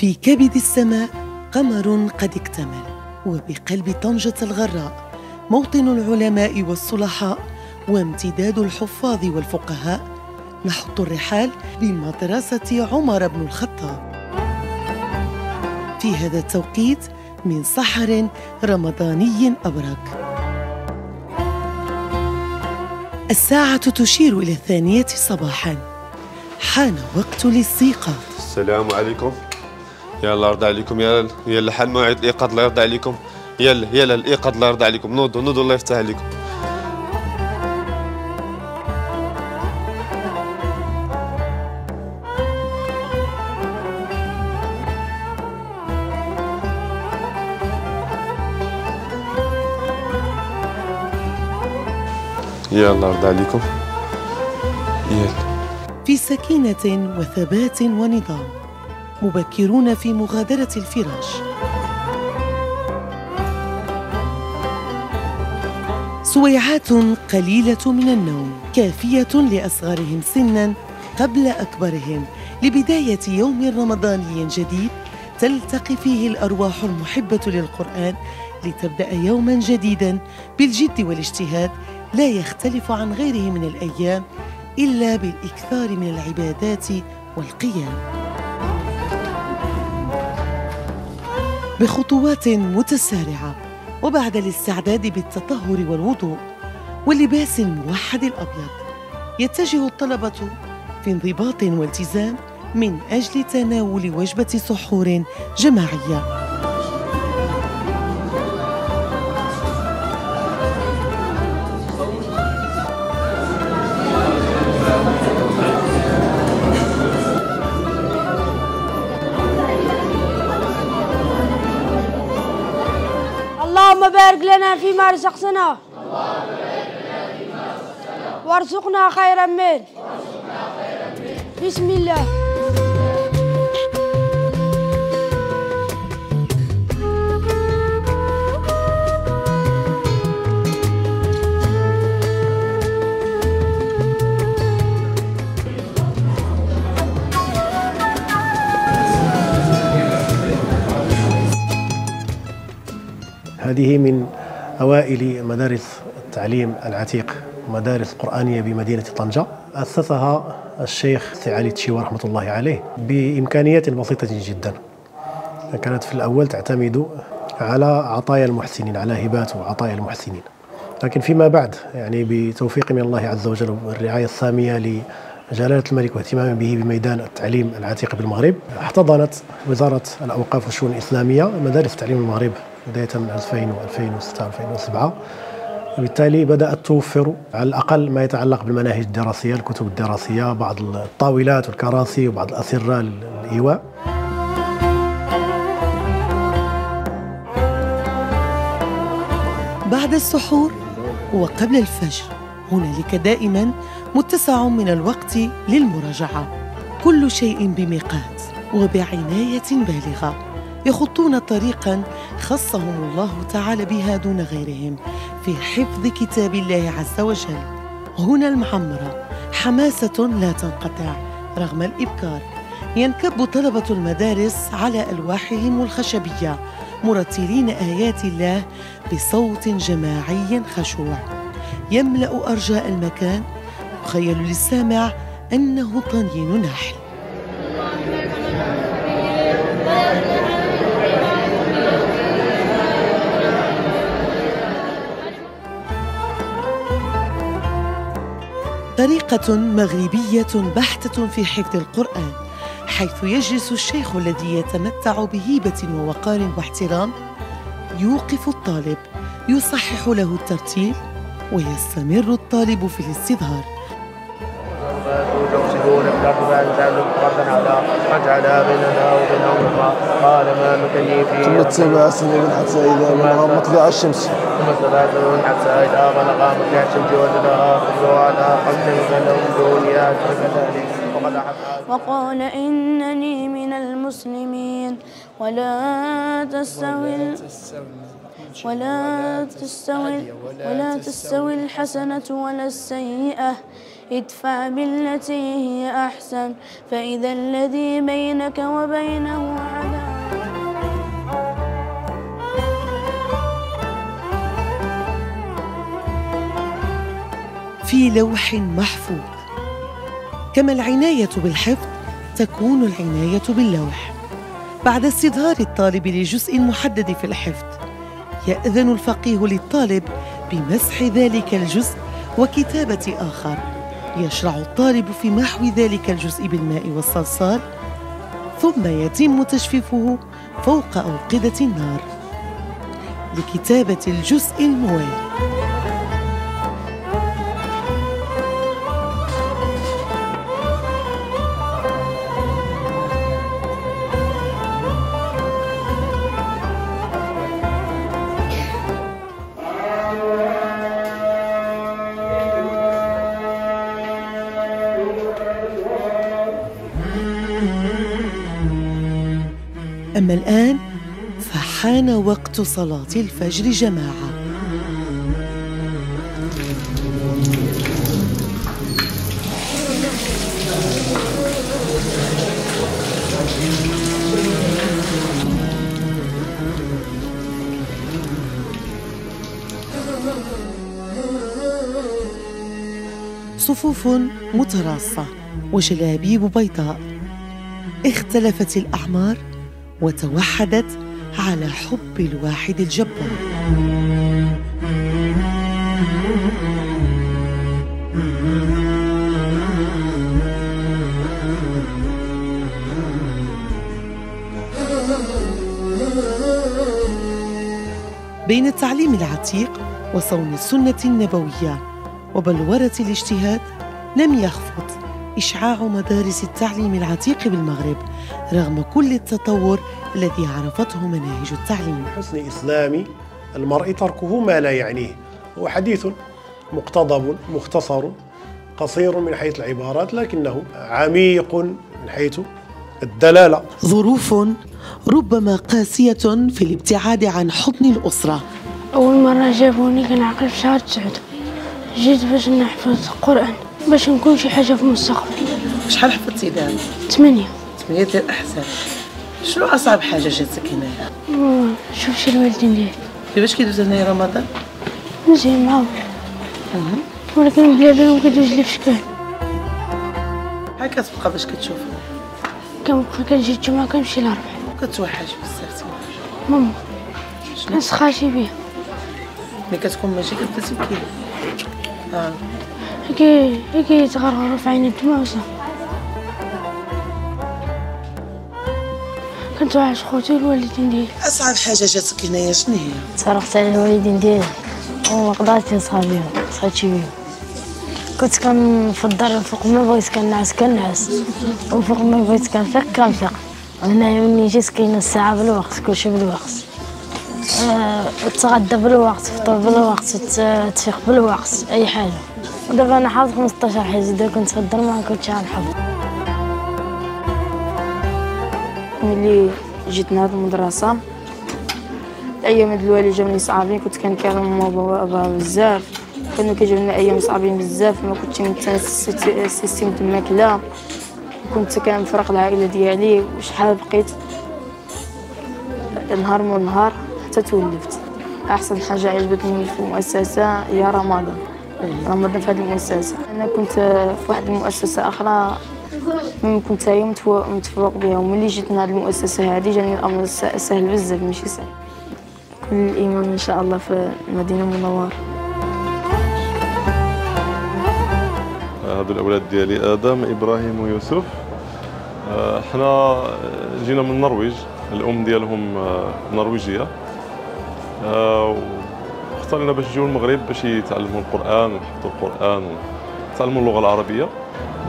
في كبد السماء قمر قد اكتمل وبقلب طنجة الغراء موطن العلماء والصلحاء وامتداد الحفاظ والفقهاء. نحط الرحال بمدرسة عمر بن الخطاب. في هذا التوقيت من سحر رمضاني أبرك. الساعة تشير إلى الثانية صباحاً. حان وقت الاستيقاظ السلام عليكم. يلا يرضى عليكم يلا يلا حال موعد الإيقاظ الله يرضى عليكم. يلا يلا الإيقاظ الله يرضى عليكم. نوضوا نوضوا الله يفتح عليكم. يلا يرضى عليكم. يلا. في سكينة وثبات ونظام. مبكرون في مغادرة الفراش. سويعات قليلة من النوم كافية لأصغرهم سنا قبل أكبرهم. لبداية يوم رمضاني جديد تلتقي فيه الأرواح المحبة للقرآن لتبدأ يوما جديدا بالجد والاجتهاد. لا يختلف عن غيره من الأيام إلا بالإكثار من العبادات والقيام. بخطوات متسارعة وبعد الاستعداد بالتطهر والوضوء واللباس الموحد الأبيض يتجه الطلبة في انضباط والتزام من أجل تناول وجبة سحور جماعية. اللهم بارك لنا فيما رزقتنا. وارزقنا خيرا منه بسم الله. هذه من أوائل مدارس التعليم العتيق مدارس قرآنية بمدينة طنجة. أسسها الشيخ سعالي تشيوى رحمة الله عليه بإمكانيات بسيطة جدا. كانت في الأول تعتمد على عطايا المحسنين على هبات وعطايا المحسنين. لكن فيما بعد يعني بتوفيق من الله عز وجل والرعاية السامية لجلالة الملك واهتمامه به بميدان التعليم العتيق بالمغرب احتضنت وزارة الأوقاف والشؤون الإسلامية مدارس تعليم المغرب بداية من 2000 و2006 و2007 وبالتالي بدأت توفر على الأقل ما يتعلق بالمناهج الدراسية الكتب الدراسية بعض الطاولات والكراسي وبعض الأسرة للإيواء بعد السحور وقبل الفجر هنالك دائما متسع من الوقت للمراجعة. كل شيء بميقات وبعناية بالغة يخطون طريقا خصهم الله تعالى بها دون غيرهم في حفظ كتاب الله عز وجل. هنا المعمرة حماسة لا تنقطع رغم الإبكار. ينكب طلبة المدارس على ألواحهم الخشبية مرتلين آيات الله بصوت جماعي خشوع. يملأ أرجاء المكان يخيل للسامع أنه طنين نحل. طريقة مغربية بحتة في حفظ القرآن حيث يجلس الشيخ الذي يتمتع بهيبة ووقار واحترام يوقف الطالب يصحح له الترتيل ويستمر الطالب في الاستظهار. الأرض بعد ذلك ربنا على بيننا وبينهم قال ما مكني فيه ثم اتبع سبيلا حتى بلغ مطلع الشمس ثم سبيلا حتى اذا بلغ مطلع الشمس وجدها خمس وقال إنني من المسلمين ولا تستوي ولا تستوي ولا تستوي الحسنة ولا السيئة. ادفع بالتي هي أحسن فإذا الذي بينك وبينه عداوة في لوح محفوظ. كما العناية بالحفظ تكون العناية باللوح. بعد استظهار الطالب لجزء محدد في الحفظ يأذن الفقيه للطالب بمسح ذلك الجزء وكتابة آخر. يشرع الطالب في محو ذلك الجزء بالماء والصلصال ثم يتم تجفيفه فوق أوقدة النار. لكتابة الجزء الموالي أما الآن فحان وقت صلاة الفجر جماعة. صفوف متراصة وجلابيب بيضاء. اختلفت الأعمار وتوحدت على حب الواحد الجبار. بين التعليم العتيق وصون السنة النبوية وبلورة الاجتهاد لم يخفت إشعاع مدارس التعليم العتيق بالمغرب رغم كل التطور الذي عرفته مناهج التعليم. حسن إسلام المرء تركه ما لا يعنيه هو حديث مقتضب مختصر قصير من حيث العبارات لكنه عميق من حيث الدلالة. ظروف ربما قاسية في الابتعاد عن حضن الأسرة. أول مرة جابوني كان عقل في شهر تسعود جيت باش نحفظ القرآن باش نكون شي حاجة في المستقبل. شحال حفظتي دابا؟ ثمانية ثمانية ديال الأحزاب شنو أصعب حاجة جاتك هنايا؟ شوف شي الوالدين ديالي. كيفاش كيدوز هنايا رمضان؟ مزيان معاهم. ولكن بلا بهم كدوز لي في شكال ها كتبقى باش كتشوف. كان كنجي الجمعة كنمشي الأربعاء كتوحش بزاف تما ماما كنسخاشي بيها ملي كتكون ماشي كتبدا تبكي آه. هكي هكي تغرغروا في عين الدموع وصافي كنتوحش خوتي والوالدين ديالي. أصعب حاجة جاتك هنايا شنو هي؟ تصرفت على الوالدين ديالي. وما قدرتش نصحى بيهم صحيتش بيهم كنت كان في الدار فوق ما بغيت كنعس كنعس. وفوق ما بغيت كنفيق كنفيق. هنايا مني جيت كاينة الساعة بالوقت كلشي بالوقت. آه، تغدى بالوقت فطور بالوقت تفيق بالوقت أي حاجة. ودابا أنا حافظ 15 حزب إذا كنت الدار ما كنتش غنحفظ ملي جيت لهاد المدرسة الأيام هاد الوالي جاوني صعابين كنت كنكرم ماما وبابا بزاف. كانوا كيجيونا أيام صعابين بزاف ما كنتش نتنسى ال système د الماكلة كنت كنفرق العائلة ديالي وشحال بقيت؟ نهار مور نهار. حتى تولفت. أحسن حاجة عجبتني في المؤسسة هي رمضان. رمضان في هذه المؤسسة. أنا كنت في واحد المؤسسة أخرى. مم كنت هي متفوق, بها. وملي جيت لهاد المؤسسة هذه جاني الأمر س- سهل بزاف ماشي سهل كل الإيمان إن شاء الله في المدينة المنورة هادو الأولاد ديالي آدم إبراهيم ويوسف. آه، حنا جينا من النرويج. الأم ديالهم آه، نرويجية. آه، واختارينا باش نجيو المغرب باش يتعلموا القرآن ويحفظوا القرآن ويتعلموا اللغة العربية.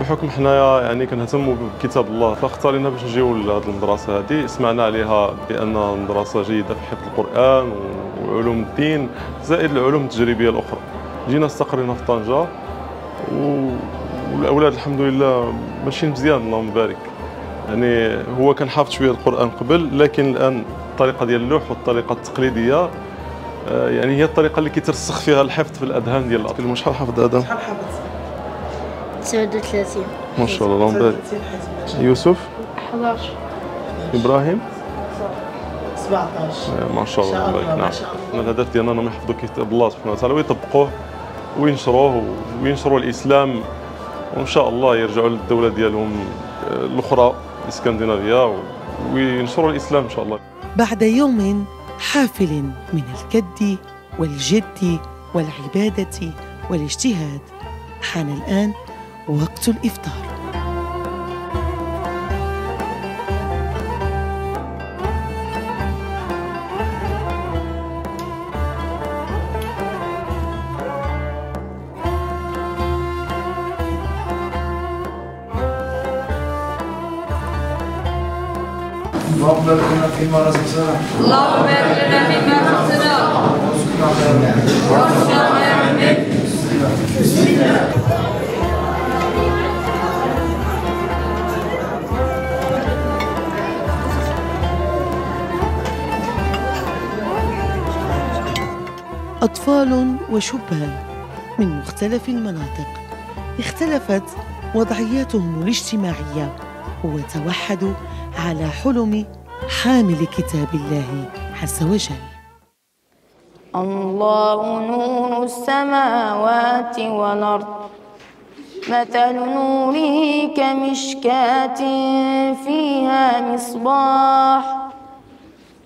بحكم حنايا يعني كنهتموا بكتاب الله فاختارينا باش نجيو لهاد المدرسة هذه سمعنا عليها بأن مدرسة جيدة في حفظ القرآن وعلوم الدين زائد العلوم التجريبية الأخرى. جينا استقرينا في طنجة والأولاد الحمد لله ماشيين مزيان اللهم بارك. يعني هو كان حافظ شوية القرآن قبل لكن الآن الطريقة ديال اللوح والطريقة التقليدية. آه، يعني هي الطريقة اللي كيترسخ فيها الحفظ في الأذهان ديال الأطفال. شحال حافظ آدم شحال حفظت؟ 39 ما شاء الله اللهم بارك يوسف؟ 11 إبراهيم؟ 17 ما شاء الله اللهم بارك نعم. الهدف ديالنا أنهم يحفظوا كتاب الله سبحانه وتعالى ويطبقوه وينشروه وينشروا الإسلام. وإن شاء الله يرجعوا للدولة ديالهم آه، الأخرى الإسكندنافية وينشروا الإسلام إن شاء الله. بعد يوم حافل من الكد والجد والعبادة والاجتهاد. حان الآن وقت الإفطار. اللهم بارك لنا فيما رزقتنا. اللهم بارك لنا فيما رزقتنا. وارزقنا خيرا منك أطفال وشبان من مختلف المناطق اختلفت وضعياتهم الاجتماعية وتوحدوا على حلم حامل كتاب الله عز وجل. الله نور السماوات والأرض مثل نوره كمشكاة فيها مصباح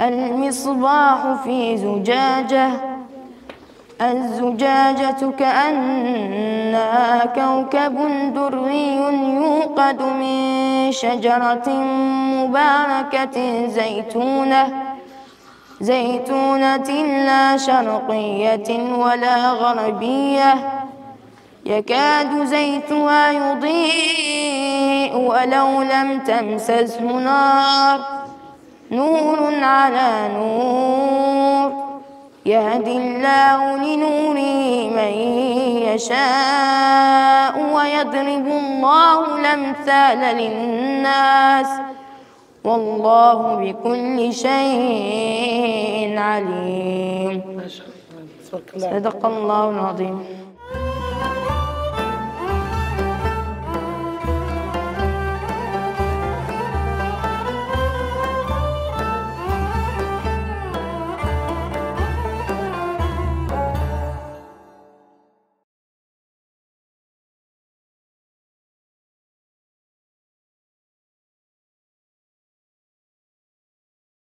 المصباح في زجاجة الزجاجة كأنها كوكب دري يوقد من شجرة مباركة زيتونة زيتونة لا شرقية ولا غربية. يكاد زيتها يضيء ولو لم تمسسه نار. نور على نور. يهدي الله لنوره من يشاء ويضرب الله الأمثال للناس والله بكل شيء عليم. صدق الله العظيم.